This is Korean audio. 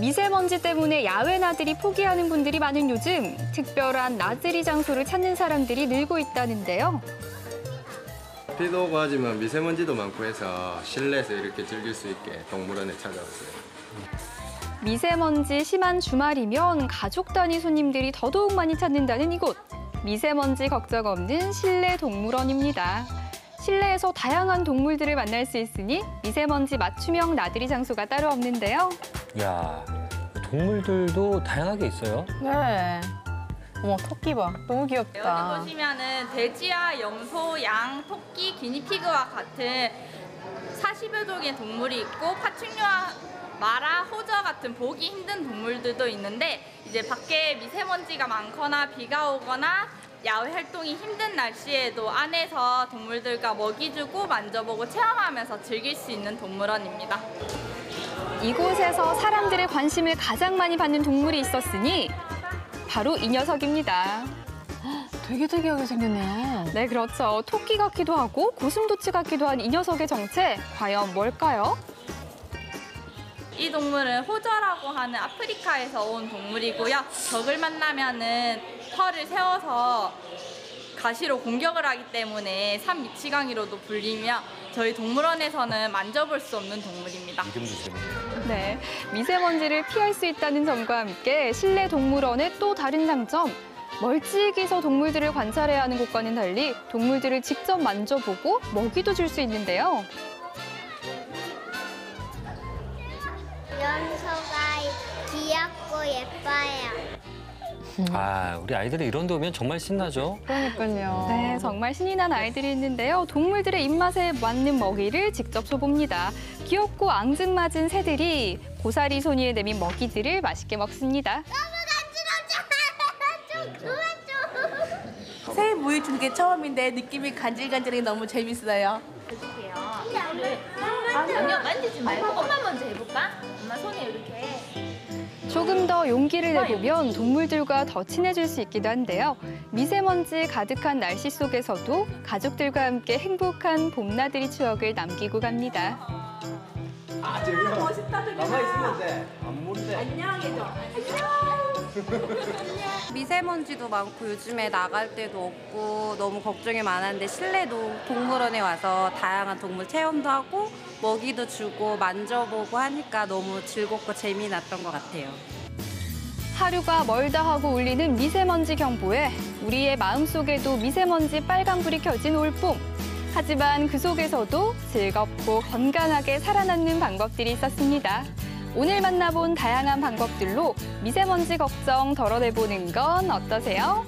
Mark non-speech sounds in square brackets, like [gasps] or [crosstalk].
미세먼지 때문에 야외 나들이 포기하는 분들이 많은 요즘 특별한 나들이 장소를 찾는 사람들이 늘고 있다는데요. 비도 오고 하지만 미세먼지도 많고 해서 실내에서 이렇게 즐길 수 있게 동물원에 찾아왔어요. 미세먼지 심한 주말이면 가족 단위 손님들이 더더욱 많이 찾는다는 이곳. 미세먼지 걱정 없는 실내 동물원입니다. 실내에서 다양한 동물들을 만날 수 있으니 미세먼지 맞춤형 나들이 장소가 따로 없는데요. 야 동물들도 다양하게 있어요. 네. 어머 토끼 봐. 너무 여기 귀엽다. 보시면은 돼지와 염소, 양, 토끼, 기니피그와 같은 40여 종의 동물이 있고 파충류와 마라, 호저 같은 보기 힘든 동물들도 있는데 이제 밖에 미세먼지가 많거나 비가 오거나 야외 활동이 힘든 날씨에도 안에서 동물들과 먹이 주고 만져보고 체험하면서 즐길 수 있는 동물원입니다. 이곳에서 사람들의 관심을 가장 많이 받는 동물이 있었으니 바로 이 녀석입니다. [gasps] 되게 특이하게 생겼네. 네, 그렇죠. 토끼 같기도 하고 고슴도치 같기도 한 이 녀석의 정체 과연 뭘까요? 이 동물은 호저라고 하는 아프리카에서 온 동물이고요. 적을 만나면은 털을 세워서 가시로 공격을 하기 때문에 산 미치광이로도 불리며 저희 동물원에서는 만져볼 수 없는 동물입니다. 이름도 재밌네요. 네, 미세먼지를 피할 수 있다는 점과 함께 실내 동물원의 또 다른 장점. 멀찍이서 동물들을 관찰해야 하는 곳과는 달리 동물들을 직접 만져보고 먹이도 줄 수 있는데요. 연소가 귀엽고 예뻐요. 아 우리 아이들이 이런 데 오면 정말 신나죠. 그러니까요. 네, 정말 신이 난 아이들이 있는데요. 동물들의 입맛에 맞는 먹이를 직접 줘봅니다. 귀엽고 앙증맞은 새들이 고사리 손이에 내민 먹이들을 맛있게 먹습니다. 좀 그만 좀. 새해 모이 주는 게 처음인데 느낌이 간질간질하게 너무 재밌어요. 아니요, 만지지 말고 엄마 먼저 해볼까? 조금 더 용기를 내보면 동물들과 더 친해질 수 있기도 한데요. 미세먼지 가득한 날씨 속에서도 가족들과 함께 행복한 봄나들이 추억을 남기고 갑니다. [laughs] 미세먼지도 많고 요즘에 나갈 데도 없고 너무 걱정이 많았는데 실내도 동물원에 와서 다양한 동물 체험도 하고 먹이도 주고 만져보고 하니까 너무 즐겁고 재미났던 것 같아요. 하루가 멀다 하고 울리는 미세먼지 경보에 우리의 마음속에도 미세먼지 빨간불이 켜진 올봄. 하지만 그 속에서도 즐겁고 건강하게 살아남는 방법들이 있었습니다. 오늘 만나본 다양한 방법들로 미세먼지 걱정 덜어내보는 건 어떠세요?